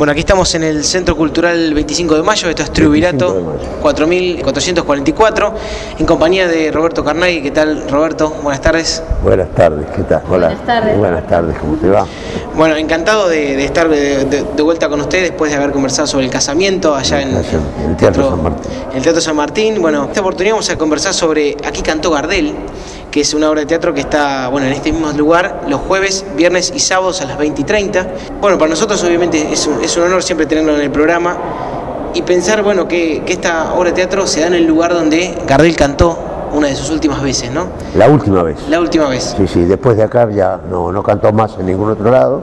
Bueno, aquí estamos en el Centro Cultural 25 de Mayo, esto es Triunvirato 4444, en compañía de Roberto Carnay. ¿Qué tal, Roberto? Buenas tardes. Buenas tardes, ¿qué tal? Hola. Buenas tardes. Buenas tardes, ¿cómo te va? Bueno, encantado de, estar de, vuelta con usted después de haber conversado sobre el casamiento allá en, el Teatro San Martín. El Teatro San Martín. Bueno, esta oportunidad vamos a conversar sobre Aquí cantó Gardel que es una obra de teatro que está bueno, en este mismo lugar los jueves, viernes y sábados a las 20 y 30. Bueno, para nosotros obviamente es un, es un honor siempre tenerlo en el programa y pensar bueno, que, que, esta obra de teatro se da en el lugar donde Gardel cantó una de sus últimas veces, ¿no? La última vez. La última vez. Sí, sí, después de acá ya no, no cantó más en ningún otro lado,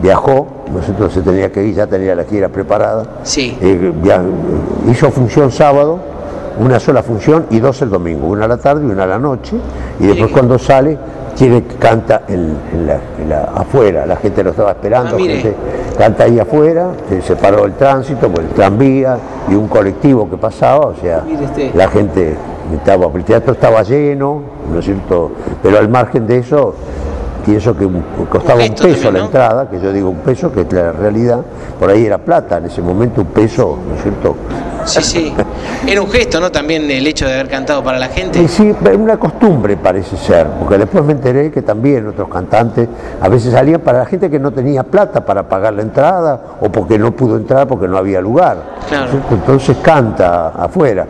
viajó, nosotros se tenía que ir, ya tenía la gira preparada. Sí. Eh, hizo función sábado una sola función y dos el domingo, una a la tarde y una a la noche, y después cuando sale quiere canta en, la, afuera, la gente lo estaba esperando, ah, canta ahí afuera, se paró el tránsito, pues el tranvía y un colectivo que pasaba, o sea, la gente estaba, el teatro estaba lleno, ¿no es cierto? Pero al margen de eso, pienso que costaba un, peso la entrada, que yo digo un peso, que es la realidad, por ahí era plata, en ese momento un peso, ¿no es cierto? Sí, sí. Era un gesto, ¿no? También el hecho de haber cantado para la gente. Sí, sí, una costumbre parece ser, porque después me enteré que también otros cantantes a veces salían para la gente que no tenía plata para pagar la entrada o porque no pudo entrar porque no había lugar. Claro. Entonces canta afuera.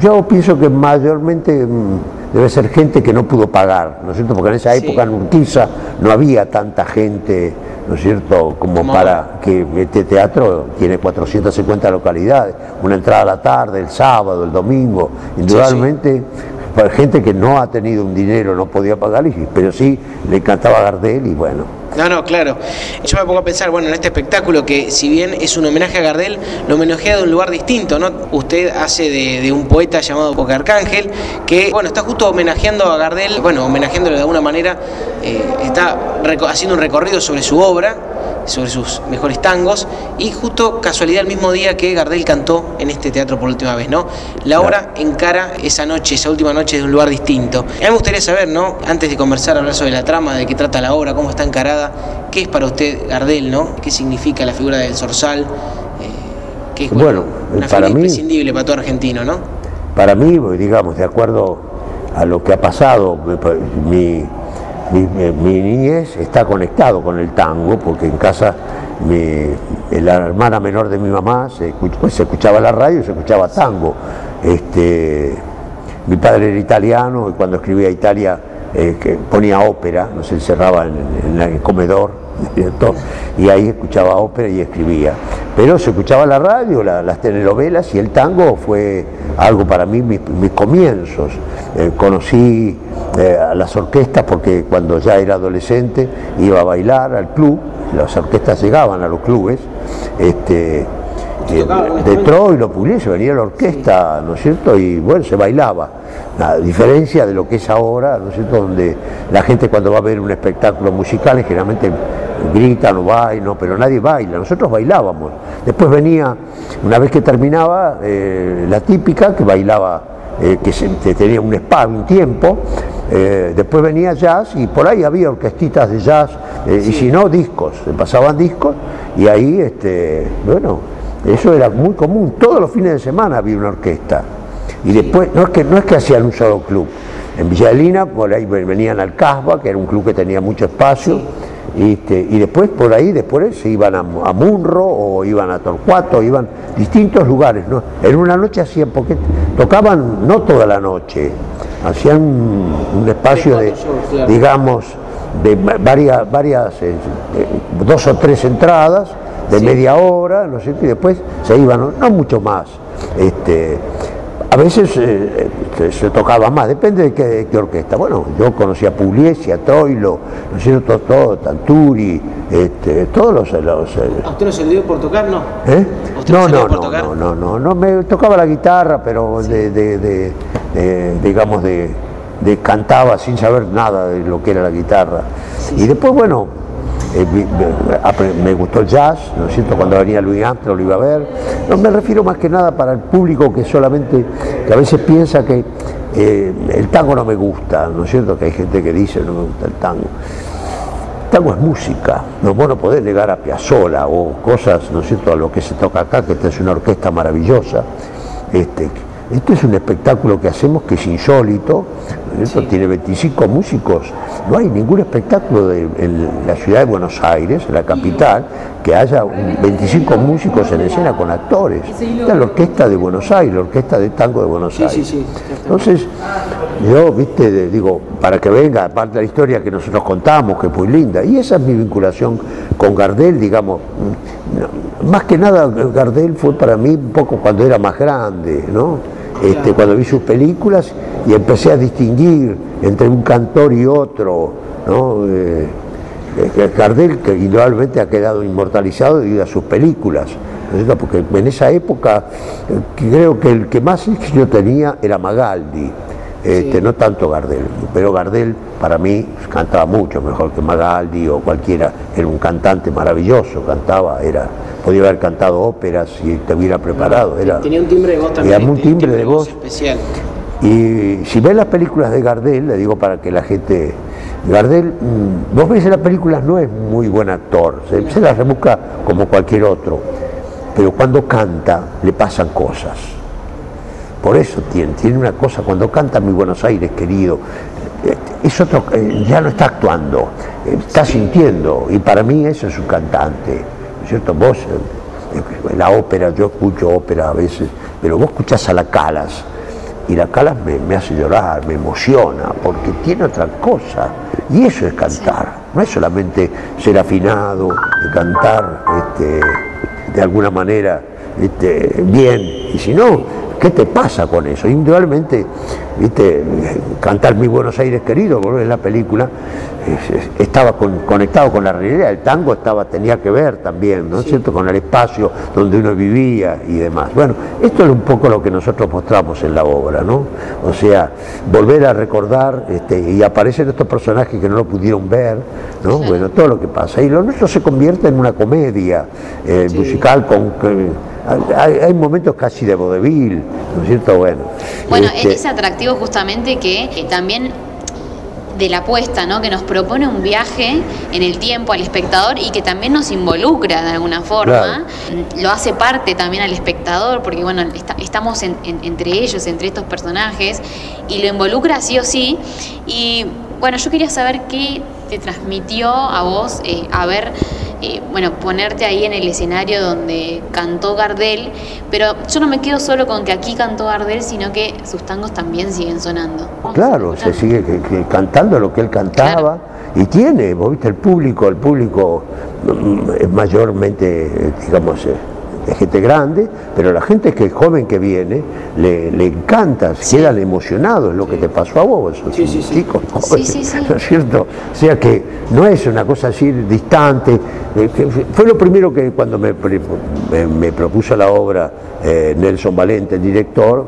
Yo pienso que mayormente mm, debe ser gente que no pudo pagar, ¿no es cierto? Porque en esa época en Urquiza no había tanta gente ¿no es cierto?, como para que este teatro tiene 450 localidades, una entrada a la tarde, el sábado, el domingo, indudablemente para gente que no ha tenido un dinero no podía pagar, pero sí le encantaba Gardel y bueno. No, no, claro. Yo me pongo a pensar, bueno, en este espectáculo que si bien es un homenaje a Gardel, lo homenajea de un lugar distinto, ¿no? Usted hace de, un poeta llamado Boca Arcángel, que, bueno, está justo homenajeando a Gardel, bueno, homenajeándolo de alguna manera, eh, está haciendo un recorrido sobre su obra, sobre sus mejores tangos y justo casualidad el mismo día que Gardel cantó en este teatro por última vez, ¿no? La obra encara esa noche, esa última noche de un lugar distinto. A mí me gustaría saber, ¿no? Antes de conversar, hablar sobre la trama, de qué trata la obra, cómo está encarada, qué es para usted Gardel, ¿no? ¿Qué significa la figura del Zorzal? Eh, que es bueno, una para figura imprescindible para todo argentino, ¿no? Para mí, digamos, de acuerdo a lo que ha pasado, mi mi, niñez está conectado con el tango, porque en casa la hermana menor de mi mamá se, pues, se escuchaba la radio y se escuchaba tango. Este, mi padre era italiano y cuando escribía Italia eh, ponía ópera, nos encerraba en, el comedor y ahí escuchaba ópera y escribía. Pero se escuchaba la radio, las telenovelas y el tango fue algo para mí, mis, comienzos. Eh, conocí eh, a las orquestas porque cuando ya era adolescente iba a bailar al club, las orquestas llegaban a los clubes. Este, de Troilo, Pugliese, venía la orquesta, ¿no es cierto? Y bueno, se bailaba. A diferencia de lo que es ahora, ¿no es cierto? Donde la gente cuando va a ver un espectáculo musical generalmente gritan o bailan, pero nadie baila, nosotros bailábamos. Después venía, una vez que terminaba, eh, la típica que bailaba, eh, que, se, tenía un spa, un tiempo, eh, después venía jazz y por ahí había orquestitas de jazz, y si no, discos, se pasaban discos, y ahí, este, bueno, eso era muy común, todos los fines de semana había una orquesta. Y después, no es que, no es que hacían un solo club, en Villa por ahí venían al Casba, que era un club que tenía mucho espacio, este, y después por ahí, después se iban a, Munro o iban a Torcuato, iban a distintos lugares. En una noche hacían, porque tocaban no toda la noche, hacían un espacio de, digamos, de varias, varias eh, dos o tres entradas de media hora, ¿no sé, y después se iban, no, mucho más. Este, a veces eh, eh, se tocaba más, depende de qué, orquesta. Bueno, yo conocía a Pugliese, a Troilo, no sé, todo, todo Tanturi, este, todos los... los eh, ¿A usted no se le dio por tocar, no? ¿Eh? No, no, no, no, no, no, no, me tocaba la guitarra, pero de, de, de, digamos, de, cantaba sin saber nada de lo que era la guitarra. y después, bueno, eh, me gustó el jazz, ¿no es cierto? Cuando venía Louis Armstrong lo iba a ver. No me refiero más que nada para el público que solamente, que a veces piensa que eh, el tango no me gusta, ¿no es cierto? Que hay gente que dice no me gusta el tango. tango es música, no, vos no podés negar a Piazzolla o cosas, ¿no es cierto?, a lo que se toca acá, que esta es una orquesta maravillosa. Este, esto es un espectáculo que hacemos que es insólito, esto tiene 25 músicos, no hay ningún espectáculo en la ciudad de Buenos Aires, en la capital, que haya 25 músicos en escena con actores. Esta es la orquesta de Buenos Aires, la orquesta de tango de Buenos Aires. Entonces, yo, viste, digo, para que venga, aparte de la historia que nosotros contamos, que es muy linda, y esa es mi vinculación con Gardel, digamos, más que nada Gardel fue para mí un poco cuando era más grande, ¿no? Este, cuando vi sus películas y empecé a distinguir entre un cantor y otro, ¿no? Eh, eh que indudablemente ha quedado inmortalizado debido a sus películas, porque en esa época eh, creo que el que más yo tenía era Magaldi, este, no tanto Gardel, pero Gardel para mí cantaba mucho mejor que Magaldi o cualquiera, era un cantante maravilloso, cantaba, era podía haber cantado óperas si te hubiera preparado. Era, tenía un timbre de voz también. un timbre, de voz especial. Y si ves las películas de Gardel, le digo para que la gente. Gardel, mm, vos ves en las películas, no es muy buen actor, se, se las rebusca como cualquier otro, pero cuando canta le pasan cosas. Por eso tiene, tiene una cosa, cuando canta Mi Buenos Aires, querido, eh, es otro, eh, ya no está actuando, eh, está sintiendo, y para mí eso es un cantante cierto? Vos, la ópera, yo escucho ópera a veces, pero vos escuchás a la Calas, y la Calas me, hace llorar, me emociona, porque tiene otra cosa. Y eso es cantar, no es solamente ser afinado, de cantar este, de alguna manera este, bien, y si no, ¿qué te pasa con eso? Indudablemente, viste, cantar Mi Buenos Aires querido, en la película, estaba conectado con la realidad, el tango estaba, tenía que ver también, ¿no es cierto?, con el espacio donde uno vivía y demás. Bueno, esto es un poco lo que nosotros mostramos en la obra, ¿no? O sea, volver a recordar, este, y aparecen estos personajes que no lo pudieron ver, ¿no? Bueno, todo lo que pasa. Y lo nuestro se convierte en una comedia eh, musical con... hay, momentos casi de vodevil, ¿no es cierto? Bueno, bueno este es atractivo justamente que también de la apuesta, ¿no? que nos propone un viaje en el tiempo al espectador y que también nos involucra de alguna forma, lo hace parte también al espectador, porque bueno, estamos entre ellos, entre estos personajes, y lo involucra sí o sí. Y bueno, yo quería saber qué te transmitió a vos eh, a ver eh, bueno, ponerte ahí en el escenario donde cantó Gardel, pero yo no me quedo solo con que aquí cantó Gardel, sino que sus tangos también siguen sonando. Claro, se sigue cantando lo que él cantaba. Y tiene, vos viste, el público, el público mm, mayormente, digamos, de gente grande, pero la gente que joven que viene le, encanta, se quedan emocionados, es lo que te pasó a vos, sos sí, chico, ¿no es cierto? O sea que no es una cosa así distante, eh, fue lo primero que cuando me, me, propuso la obra eh, Nelson Valente, el director,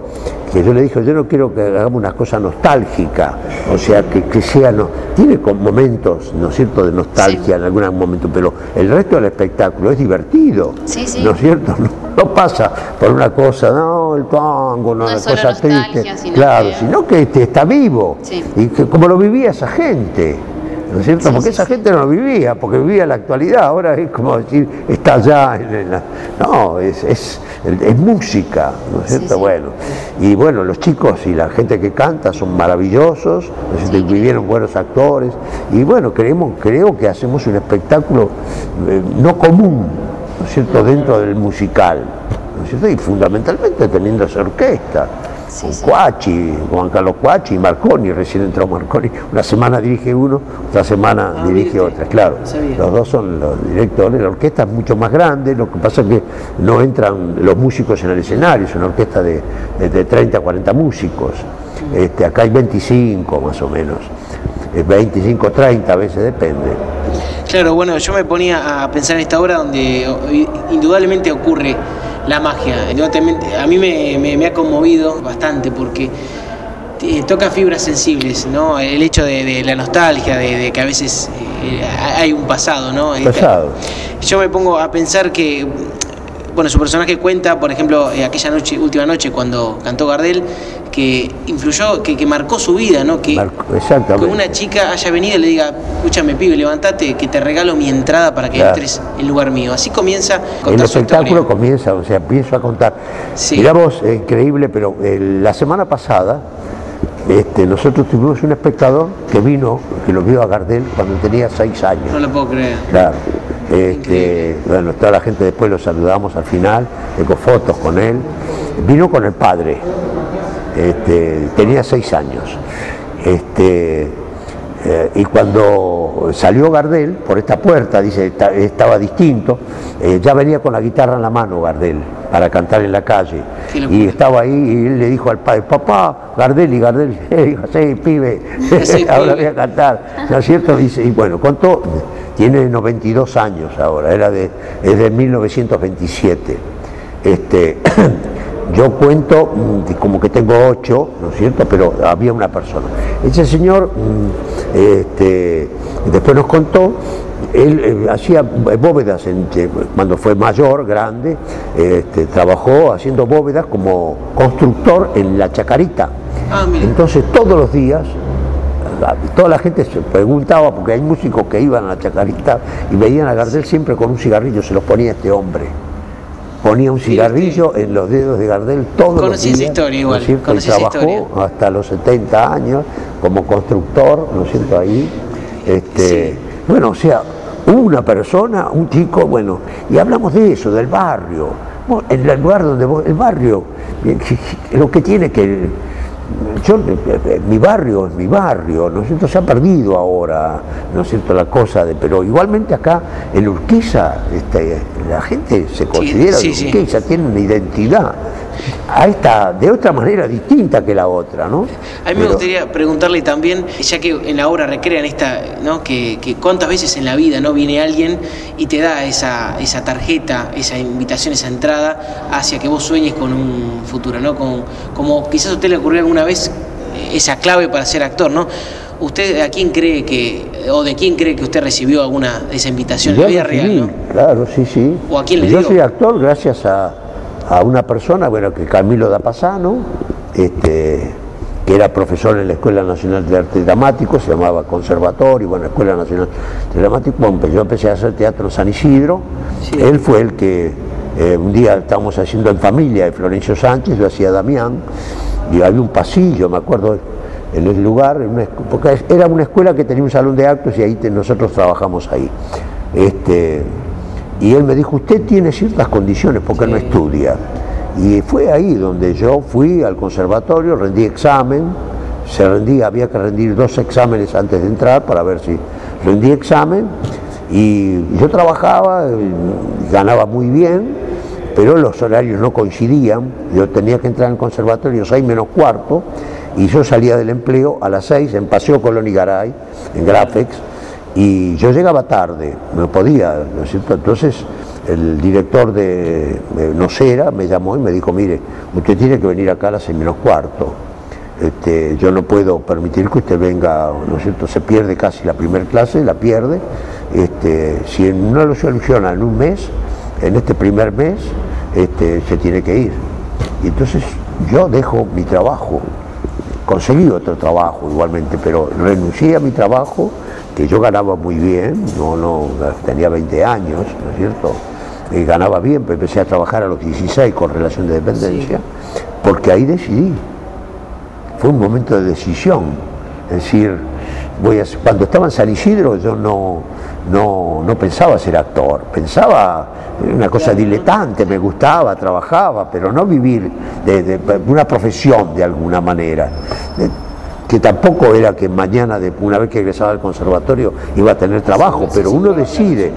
que yo le dije, yo no quiero que hagamos una cosa nostálgica, o sea, que, que sea, no, tiene momentos, ¿no es cierto?, de nostalgia en algún momento, pero el resto del espectáculo es divertido, ¿no es cierto? No, pasa por una cosa, no, el tango, no, una cosa triste, claro, sino que este, está vivo, y que, como lo vivía esa gente. ¿No es cierto? porque esa gente no vivía, porque vivía la actualidad, ahora es como decir, está allá, en la... no, es, es, música, ¿no es cierto? Bueno, y bueno, los chicos y la gente que canta son maravillosos, vivieron buenos actores, y bueno, creemos, creo que hacemos un espectáculo eh, no común, ¿no es cierto?, dentro del musical, ¿no es cierto? Y fundamentalmente teniendo esa orquesta con Cuachi, Juan Carlos Cuachi y Marconi, recién entró Marconi, una semana dirige uno, otra semana ah, dirige otra, claro, los dos son los directores, la orquesta es mucho más grande, lo que pasa es que no entran los músicos en el escenario, es una orquesta de, de, 30 a 40 músicos, este, acá hay 25 más o menos, 25, 30 a veces depende. Claro, bueno, yo me ponía a pensar en esta obra donde indudablemente ocurre la magia. A mí me, ha conmovido bastante porque eh, toca fibras sensibles, ¿no? El hecho de, la nostalgia, de, que a veces eh, hay un pasado, ¿no? Pasado. Yo me pongo a pensar que bueno, su personaje cuenta, por ejemplo, eh, aquella noche, última noche cuando cantó Gardel, que influyó, que, que marcó su vida, ¿no? Que, que una chica haya venido y le diga, escúchame, pibe, levantate, que te regalo mi entrada para que entres en lugar mío. Así comienza El espectáculo comienza, o sea, empiezo a contar. Sí. es increíble, pero eh, la semana pasada este, nosotros tuvimos un espectador que vino, que lo vio a Gardel cuando tenía seis años. No lo puedo creer. Claro. Este, bueno, toda la gente después lo saludamos al final, tengo fotos con él. Vino con el padre, este, tenía seis años. Este, eh, y cuando salió Gardel por esta puerta, dice, estaba distinto, eh, ya venía con la guitarra en la mano Gardel para cantar en la calle. Y estaba ahí y él le dijo al padre, papá, Gardel y Gardel, dijo, sí, pibe, ahora voy a cantar. ¿No es cierto? Dice, y bueno, contó, tiene 92 años ahora, era de, es de 1927. Este, yo cuento mm, como que tengo ocho, ¿no es cierto? Pero había una persona. Ese señor mm, este, después nos contó él eh, hacía bóvedas cuando fue mayor, grande, este, trabajó haciendo bóvedas como constructor en la Chacarita. Ah, Entonces todos los días toda la gente se preguntaba, porque hay músicos que iban a la Chacarita y veían a Gardel siempre con un cigarrillo, se los ponía este hombre. Ponía un cigarrillo en los dedos de Gardel todos los días. historia igual. ¿no trabajó hasta los 70 años como constructor, ¿no es cierto? Ahí. Este, Bueno, o sea, una persona, un chico, bueno, y hablamos de eso, del barrio, en el lugar donde vos, el barrio, lo que tiene que, yo, mi barrio es mi barrio, ¿no es cierto? Se ha perdido ahora, ¿no es cierto? La cosa de, pero igualmente acá en Urquiza, este, la gente se considera de Urquiza, tiene una identidad a esta de otra manera distinta que la otra, ¿no? A mí me gustaría preguntarle también, ya que en la obra recrean esta, ¿no? Que, cuántas veces en la vida no viene alguien y te da esa, esa tarjeta, esa invitación, esa entrada hacia que vos sueñes con un futuro, ¿no? Con, como quizás a usted le ocurrió alguna vez esa clave para ser actor, ¿no? ¿Usted a quién cree que, o de quién cree que usted recibió alguna de esa invitación en la vida real? ¿no? Claro, sí, sí. ¿O a quién le Yo soy actor gracias a, a una persona, bueno, que Camilo da Pasano, este, que era profesor en la Escuela Nacional de Arte Dramático, se llamaba Conservatorio, bueno, Escuela Nacional de Dramático, bueno, pues yo empecé a hacer teatro en San Isidro, él fue el que eh, un día estábamos haciendo en familia de Florencio Sánchez, yo hacía Damián, y había un pasillo, me acuerdo, en el lugar, porque era una escuela que tenía un salón de actos y ahí nosotros trabajamos ahí. Este, y él me dijo, usted tiene ciertas condiciones porque no estudia. Y fue ahí donde yo fui al conservatorio, rendí examen, se rendía, había que rendir dos exámenes antes de entrar para ver si rendí examen. Y yo trabajaba, ganaba muy bien, pero los horarios no coincidían. Yo tenía que entrar al conservatorio seis menos cuarto y yo salía del empleo a las seis en Paseo Colón y Garay, en Grafex y yo llegaba tarde, no podía, ¿no es cierto? Entonces el director de, Nocera me llamó y me dijo, mire, usted tiene que venir acá a las seis menos cuarto. Este, yo no puedo permitir que usted venga, ¿no es cierto? Se pierde casi la primera clase, la pierde. Este, si no lo soluciona en un mes, en este primer mes, este, se tiene que ir. Y entonces yo dejo mi trabajo, conseguí otro trabajo igualmente, pero renuncié a mi trabajo que yo ganaba muy bien, no, no, tenía 20 años, ¿no es cierto? Y ganaba bien, pero empecé a trabajar a los 16 con relación de dependencia, porque ahí decidí. Fue un momento de decisión. Es decir, voy a, cuando estaba en San Isidro yo no, no, no pensaba ser actor, pensaba en una cosa diletante, me gustaba, trabajaba, pero no vivir de, de una profesión de alguna manera que tampoco era que mañana, una vez que egresaba al conservatorio, iba a tener trabajo, pero uno decide,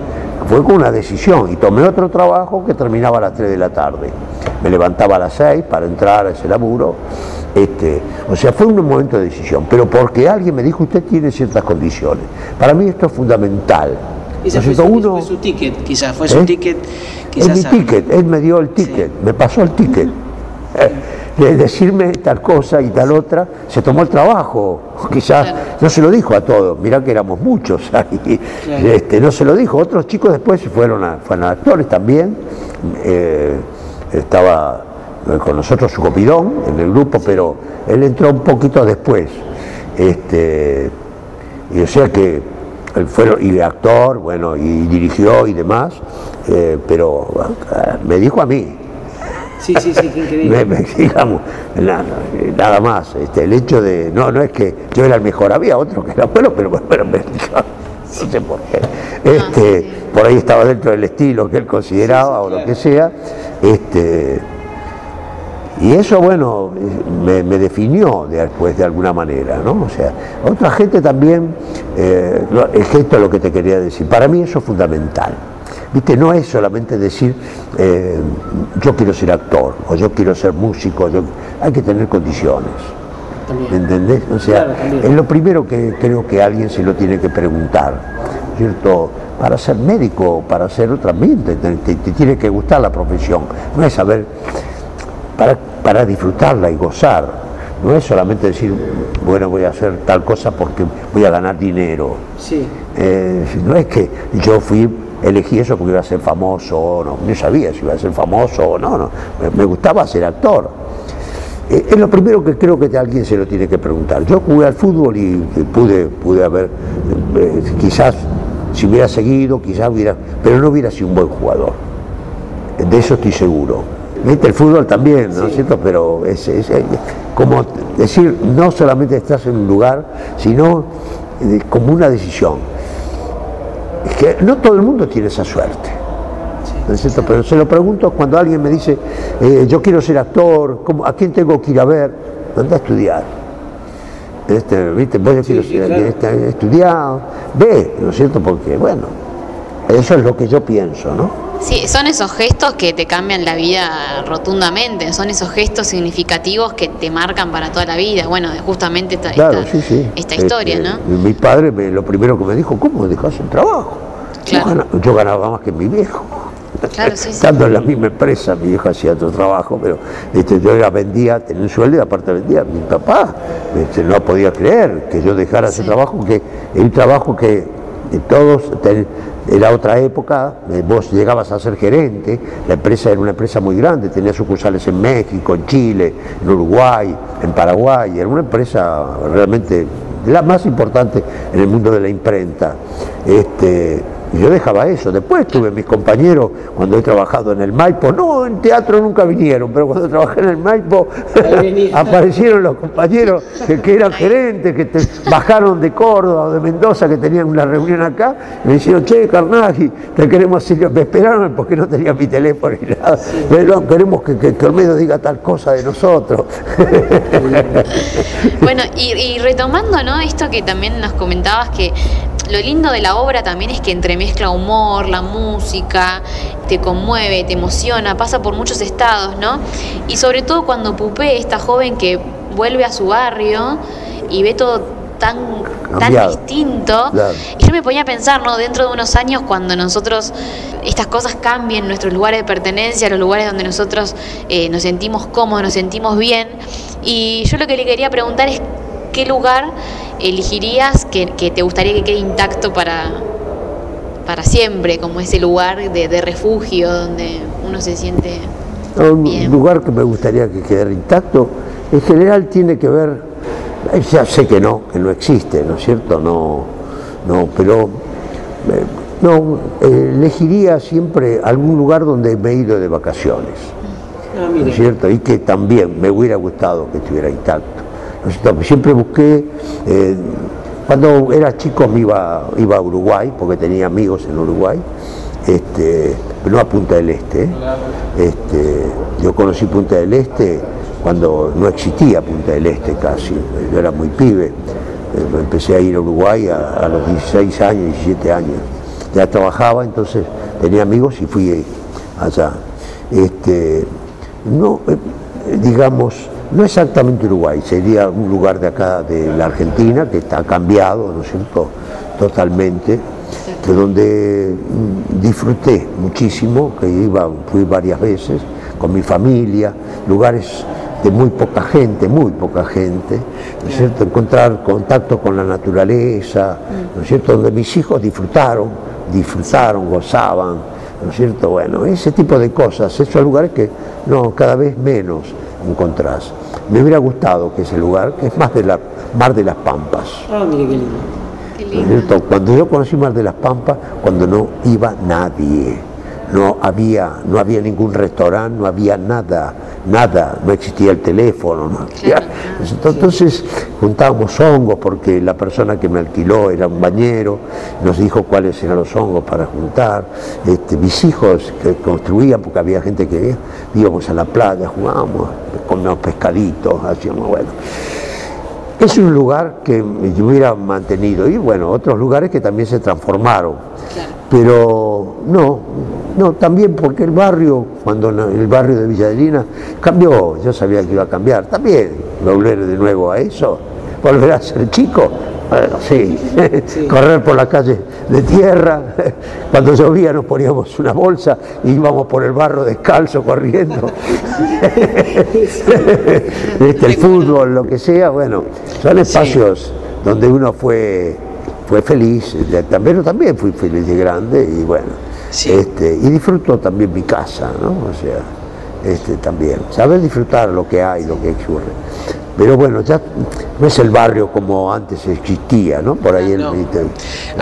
fue con una decisión, y tomé otro trabajo que terminaba a las 3 de la tarde. Me levantaba a las 6 para entrar a ese laburo, este, o sea, fue un momento de decisión, pero porque alguien me dijo, usted tiene ciertas condiciones. Para mí esto es fundamental. Ese fue, su, ticket, quizás fue su ¿Eh? ticket. Quizás es mi ticket, él me dio el ticket, me pasó el ticket. De decirme tal cosa y tal otra, se tomó el trabajo, quizás no se lo dijo a todos, mirá que éramos muchos ahí, este, no se lo dijo, otros chicos después fueron, a, fueron actores también, eh, estaba con nosotros su copidón en el grupo, pero él entró un poquito después, este, y o sea que él fue y actor, bueno, y dirigió y demás, eh, pero eh, me dijo a mí, Sí, sí, sí, qué increíble. digamos, nada, nada, más. Este, el hecho de. No, no es que yo era el mejor, había otro que era bueno, pero bueno, me no sé por qué. Este, por ahí estaba dentro del estilo que él consideraba o lo que sea. Este, y eso, bueno, me, definió después de alguna manera, ¿no? O sea, otra gente también, eh, esto es lo que te quería decir, para mí eso es fundamental. ¿Viste? No es solamente decir eh, yo quiero ser actor o yo quiero ser músico, hay que tener condiciones. ¿Me entendés? O sea, es lo primero que creo que alguien se lo tiene que preguntar, ¿cierto? Para ser médico, para ser otra mente, te, tiene que gustar la profesión, no es saber, para, para disfrutarla y gozar, no es solamente decir, bueno, voy a hacer tal cosa porque voy a ganar dinero. Sí. Eh, no es que yo fui elegí eso porque iba a ser famoso o no. No sabía si iba a ser famoso o no. no. Me, gustaba ser actor. Eh, es lo primero que creo que alguien se lo tiene que preguntar. Yo jugué al fútbol y, pude, pude haber, eh, quizás si hubiera seguido, quizás hubiera, pero no hubiera sido un buen jugador. De eso estoy seguro. El fútbol también, ¿no es cierto? Pero es, como decir, no solamente estás en un lugar, sino eh, como una decisión es que no todo el mundo tiene esa suerte. Pero se lo pregunto cuando alguien me dice, eh, yo quiero ser actor, ¿a quién tengo que ir a ver? Anda a estudiar. Este, ¿viste? Vos sí, este, estudiar, ve, ¿no es cierto? Porque, bueno, eso es lo que yo pienso, ¿no? Sí, son esos gestos que te cambian la vida rotundamente, son esos gestos significativos que te marcan para toda la vida. Bueno, justamente esta, esta, historia, este, ¿no? Mi padre me, lo primero que me dijo, ¿cómo dejas el trabajo? Yo, ganaba, más que mi viejo. Claro, Estando en la misma empresa, mi viejo hacía otro trabajo, pero este, yo era, vendía, tenía un sueldo y aparte vendía. Mi papá este, no podía creer que yo dejara ese trabajo, que un trabajo que todos era otra época, eh, vos llegabas a ser gerente, la empresa era una empresa muy grande, tenía sucursales en México, en Chile, en Uruguay, en Paraguay, era una empresa realmente la más importante en el mundo de la imprenta. Este, y yo dejaba eso. Después tuve mis compañeros, cuando he trabajado en el Maipo, no, en teatro nunca vinieron, pero cuando trabajé en el Maipo aparecieron los compañeros que, eran gerentes, que bajaron de Córdoba o de Mendoza, que tenían una reunión acá, y me dijeron, che, Carnagi, te queremos decir, me esperaron porque no tenía mi teléfono ni nada, pero queremos que, que, Olmedo diga tal cosa de nosotros. bueno, y, y retomando ¿no? esto que también nos comentabas, que lo lindo de la obra también es que entremezcla humor, la música, te conmueve, te emociona, pasa por muchos estados, ¿no? Y sobre todo cuando Pupé, esta joven que vuelve a su barrio y ve todo tan, tan distinto. Y yo me ponía a pensar, ¿no? Dentro de unos años, cuando nosotros, estas cosas cambien, nuestros lugares de pertenencia, los lugares donde nosotros eh, nos sentimos cómodos, nos sentimos bien. Y yo lo que le quería preguntar es qué lugar elegirías que, te gustaría que quede intacto para, para siempre, como ese lugar de, refugio donde uno se siente... Un lugar que me gustaría que quedara intacto, en general tiene que ver, eh, ya sé que no, que no existe, ¿no es cierto? No, no, pero eh, no, elegiría siempre algún lugar donde me he ido de vacaciones, ah, ¿no es cierto? Y que también me hubiera gustado que estuviera intacto. Siempre busqué, eh, cuando era chico me iba, iba a Uruguay, porque tenía amigos en Uruguay, este, pero no a Punta del Este. Este, yo conocí Punta del Este cuando no existía Punta del Este casi, yo era muy pibe. Eh, empecé a ir a Uruguay a, los 16 años, 17 años. Ya trabajaba, entonces tenía amigos y fui allá. Este, no, eh, digamos, no exactamente Uruguay, sería un lugar de acá de la Argentina que está cambiado, ¿no es cierto?, totalmente, de donde mm, disfruté muchísimo, que iba, fui varias veces con mi familia, lugares de muy poca gente, muy poca gente, ¿no es cierto? Encontrar contacto con la naturaleza, ¿no es cierto? Donde mis hijos disfrutaron, disfrutaron, gozaban, ¿no es cierto? Bueno, ese tipo de cosas, esos lugares que no, cada vez menos encontrás. Me hubiera gustado que ese lugar, que es más de la Mar de las Pampas. Ah, mire qué lindo. Qué lindo. Cuando yo conocí Mar de las Pampas, cuando no iba nadie no había, no había ningún restaurante, no había nada, nada, no existía el teléfono. no había- Entonces juntábamos hongos porque la persona que me alquiló era un bañero, nos dijo cuáles eran los hongos para juntar. Este, mis hijos que construían, porque había gente que íbamos a la playa, jugábamos, comíamos pescaditos, hacíamos, bueno. Es un lugar que me hubiera mantenido y bueno, otros lugares que también se transformaron. Pero no, no, también porque el barrio, cuando el barrio de Villadelina cambió, yo sabía que iba a cambiar, también volver de nuevo a eso, volver a ser chico, bueno, sí, correr por la calle de tierra, cuando llovía nos poníamos una bolsa y íbamos por el barro descalzo corriendo, Este, el fútbol, lo que sea, bueno, son espacios donde uno fue, fue feliz, pero también fui feliz de grande y bueno, Sí. este, y disfruto también mi casa, ¿no? O sea, este, también, saber disfrutar lo que hay, lo que ocurre. Pero bueno, ya no es el barrio como antes existía, ¿no? Por ahí el, No. el-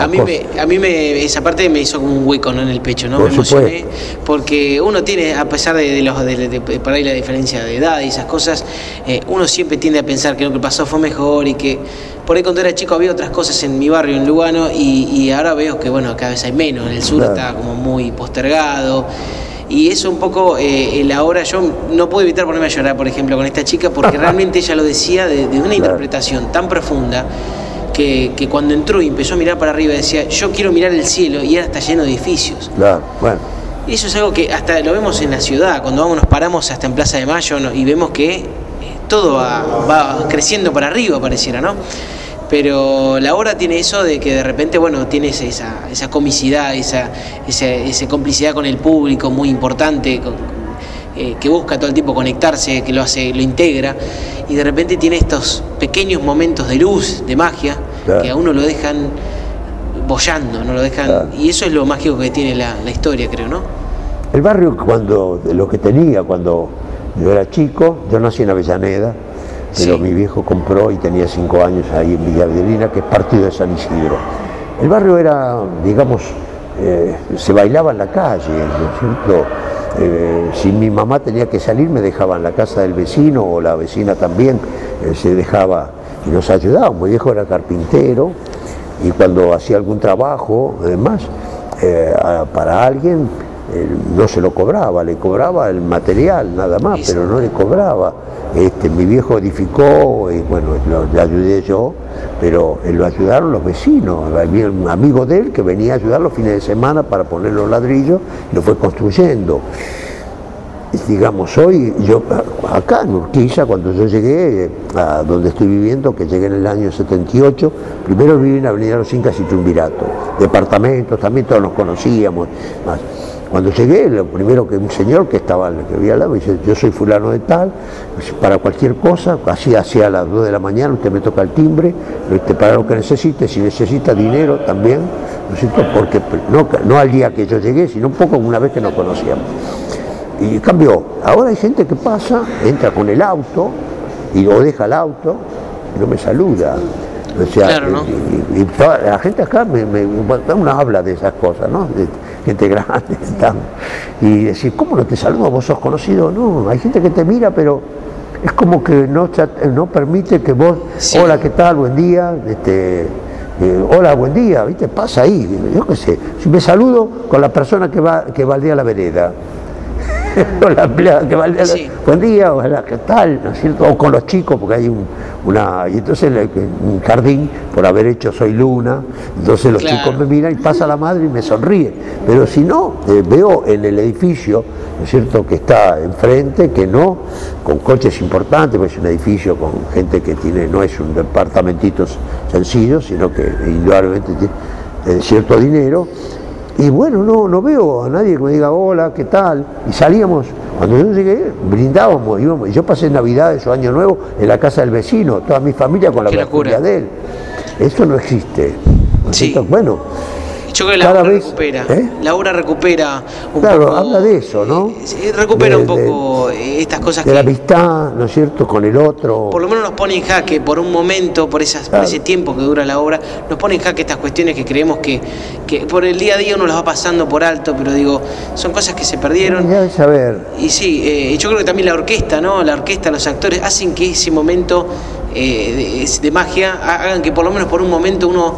A mí, me, a mí me, esa parte me hizo como un hueco ¿no? en el pecho, ¿no? Por me emocioné. supuesto. Porque uno tiene, a pesar de, de los, de, de- de- por ahí la diferencia de edad y esas cosas, eh, uno siempre tiende a pensar que lo que pasó fue mejor y que por ahí cuando era chico había otras cosas en mi barrio, en Lugano, y, y ahora veo que bueno, cada vez hay menos. En el sur Claro. está como muy postergado. Y eso un poco, eh, el ahora yo no puedo evitar ponerme a llorar, por ejemplo, con esta chica, porque realmente ella lo decía de, de una interpretación tan profunda que, que cuando entró y empezó a mirar para arriba decía, yo quiero mirar el cielo y ahora está lleno de edificios. Claro, bueno, Y eso es algo que hasta lo vemos en la ciudad, cuando vamos, nos paramos hasta en Plaza de Mayo y vemos que eh, todo va, va creciendo para arriba, pareciera, ¿no? Pero la obra tiene eso de que de repente, bueno, tienes esa, esa comicidad, esa, esa, esa complicidad con el público muy importante, con- eh, que busca todo el tiempo conectarse, que lo hace, lo integra, y de repente tiene estos pequeños momentos de luz, de magia, Claro. que a uno lo dejan bollando, no lo dejan, Claro. y eso es lo mágico que tiene la, la historia, creo, ¿no? El barrio cuando, lo que tenía cuando yo era chico, yo nací en Avellaneda, pero Sí. mi viejo compró y tenía cinco años ahí en Villa Avelina, que es partido de San Isidro. El barrio era, digamos, eh, se bailaba en la calle, ¿no es cierto? Eh, si mi mamá tenía que salir, me dejaba en la casa del vecino o la vecina también, eh, se dejaba y nos ayudaba. Mi viejo era carpintero y cuando hacía algún trabajo, además, para alguien, no se lo cobraba, le cobraba el material nada más, pero no le cobraba. Este, mi viejo edificó, y bueno, lo, le ayudé yo, pero lo ayudaron los vecinos. Había un amigo de él que venía a ayudar los fines de semana para poner los ladrillos y lo fue construyendo. Digamos, hoy, yo acá en Urquiza, cuando yo llegué a donde estoy viviendo, que llegué en el año 78, primero viví en Avenida Los Incas y Triunvirato, departamentos, también todos nos conocíamos. más. Cuando llegué, lo primero que un señor que estaba que había al lado, me dice, yo soy fulano de tal, pues, para cualquier cosa, así hacia las 2 de la mañana, usted me toca el timbre, este, para lo que necesite, si necesita dinero también, ¿no es cierto? Porque no, no al día que yo llegué, sino un poco una vez que nos conocíamos. Y cambió. Ahora hay gente que pasa, entra con el auto y o deja el auto y no me saluda. O sea, Claro, ¿no? y, y- y toda la gente acá me, me- uno habla de esas cosas, ¿no? De gente grande y decir, ¿cómo no te saludo? ¿Vos sos conocido? No, hay gente que te mira, pero es como que no, no permite que vos, Sí. hola, ¿qué tal? Buen día, este, eh, hola, buen día, ¿viste? Pasa ahí, yo qué sé. Si me saludo con la persona que va, que baldea la vereda, con la empleada que la Sí. buen día, ¿qué tal? ¿No es cierto? O con los chicos, porque hay un, una. Y entonces un jardín, por haber hecho Soy Luna, entonces los Claro. chicos me miran y pasa la madre y me sonríe. Pero si no, eh, veo en el edificio, ¿no es cierto?, que está enfrente, que no, con coches importantes, pues es un edificio con gente que tiene, no es un departamentito sencillo, sino que indudablemente tiene eh, cierto dinero. Y bueno, no, no veo a nadie que me diga hola, ¿qué tal? Y salíamos Cuando yo llegué, brindábamos, íbamos, yo pasé Navidad, esos Año Nuevo, en la casa del vecino, toda mi familia con la familia de él. Eso no existe. Sí. bueno, yo creo que la obra recupera. ¿eh? La obra recupera un claro, habla de eso, ¿no? recupera un poco estas cosas de la amistad, ¿no es cierto?, con el otro. Por lo menos nos pone en jaque, por un momento, por, esas, por ese tiempo que dura la obra, nos pone en jaque estas cuestiones que creemos que, que por el día a día uno las va pasando por alto, pero digo, son cosas que se perdieron. Ya saber. Y sí, eh, yo creo que también la orquesta, ¿no? La orquesta, los actores, hacen que ese momento eh, de, de, magia hagan que por lo menos por un momento uno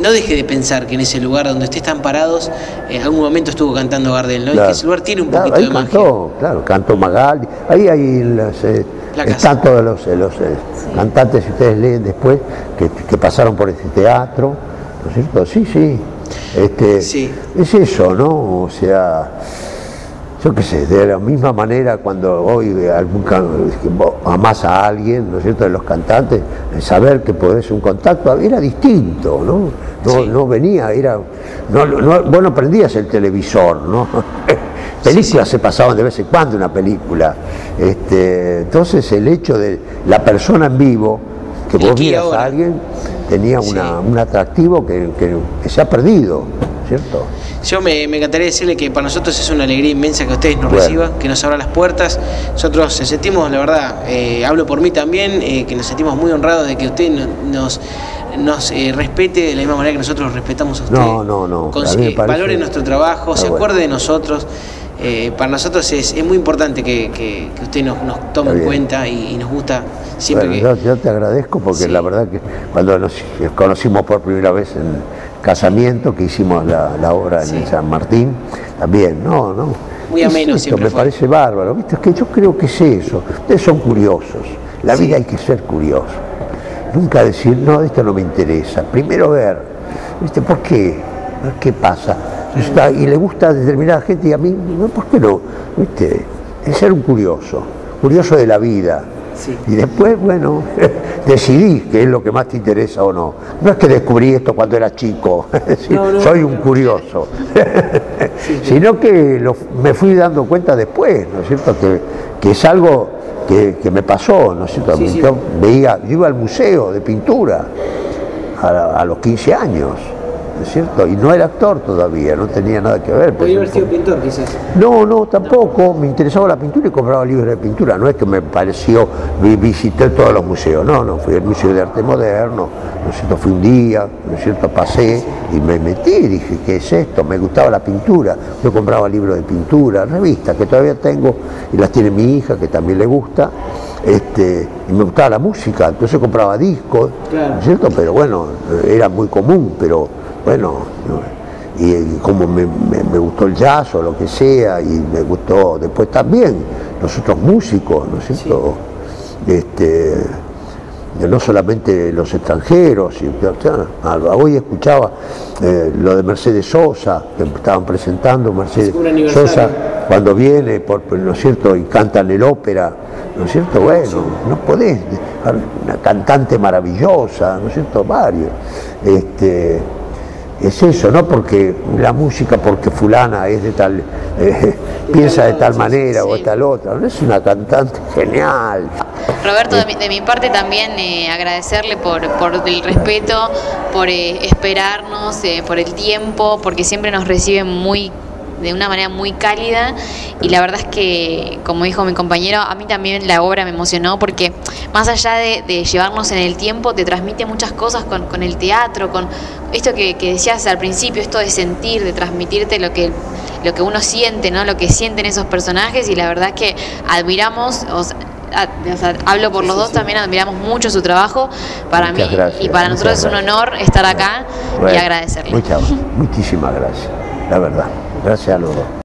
no deje de pensar que en ese lugar donde ustedes están parados, en algún momento estuvo cantando Gardel, ¿no? Y que ese lugar tiene un poquito de cantó, Claro, cantó Magaldi. Ahí hay los, eh, están todos los, eh, los eh, cantantes, si ustedes leen después, que, pasaron por este teatro, ¿no es cierto? Sí, sí. Este, sí. Es eso, ¿no? O sea yo qué sé, de la misma manera cuando hoy algún, amás a alguien, ¿no es cierto?, de los cantantes, saber que podés un contacto, era distinto, ¿no? No, no venía, era, no, no, vos no prendías el televisor, ¿no? Películas se pasaban de vez en cuando una película. Este, entonces el hecho de la persona en vivo, que vos vieras a alguien, tenía un atractivo que, que se ha perdido, ¿cierto? Yo me, encantaría decirle que para nosotros es una alegría inmensa que ustedes nos reciban, que nos abran las puertas. Nosotros nos sentimos, la verdad, eh, hablo por mí también, eh, que nos sentimos muy honrados de que usted nos, nos eh, respete de la misma manera que nosotros respetamos a usted. No, no, no. valore nuestro trabajo, se acuerde de nosotros. para nosotros es, muy importante que, usted nos, tome en cuenta y, nos gusta siempre que... Yo, te agradezco porque la verdad que cuando nos conocimos por primera vez en, casamiento que hicimos la, obra en San Martín, también, no, no. Muy ameno Me parece bárbaro, ¿viste? Es que yo creo que es eso. Ustedes son curiosos. La vida hay que ser curioso. Nunca decir, no, esto no me interesa. Primero ver, ¿viste? ¿Por qué? ¿Qué pasa? y le gusta a determinada gente y a mí, ¿por qué no? ¿Viste? Es ser un curioso, curioso de la vida y después, bueno, decidí qué es lo que más te interesa o no. No es que descubrí esto cuando era chico, soy un curioso, sino que me fui dando cuenta después, ¿no es cierto? Que, es algo que, me pasó, ¿no es cierto? yo veía, yo iba al museo de pintura a, a los 15 años cierto? Y no era actor todavía, no tenía nada que ver. Podría haber sido pintor quizás. No, no, tampoco. Me interesaba la pintura y compraba libros de pintura. No es que me pareció, visité todos los museos, no, no, fui al Museo de Arte Moderno, ¿no es cierto? Fui un día, ¿no es cierto? Pasé y me metí dije, ¿qué es esto? Me gustaba la pintura. Yo compraba libros de pintura, revistas que todavía tengo y las tiene mi hija que también le gusta. Este, y me gustaba la música, entonces compraba discos, ¿no es cierto? Pero bueno, era muy común, pero bueno, y, como me, gustó el jazz o lo que sea, y me gustó después también los otros músicos, ¿no es cierto? Este, no solamente los extranjeros, hoy escuchaba eh, lo de Mercedes Sosa, que estaban presentando Mercedes Sosa cuando viene, por, ¿no es cierto?, y cantan el ópera, ¿no es cierto? Bueno, no podés, una cantante maravillosa, ¿no es cierto?, varios. Este, es eso, no porque la música, porque fulana es de tal, eh, piensa de tal manera o de tal otra, no es una cantante genial. Roberto, de mi, parte también eh, agradecerle por, el respeto, por eh, esperarnos, por el tiempo, porque siempre nos reciben muy de una manera muy cálida y la verdad es que, como dijo mi compañero, a mí también la obra me emocionó porque más allá de, llevarnos en el tiempo, te transmite muchas cosas con, el teatro, con esto que, decías al principio, esto de sentir, de transmitirte lo que, lo que uno siente, ¿no? lo que sienten esos personajes y la verdad es que admiramos, o hablo por los dos, también admiramos mucho su trabajo. Para mí y para nosotros es un honor estar acá y agradecerle. muchísimas gracias, la verdad. Gracias a los dos.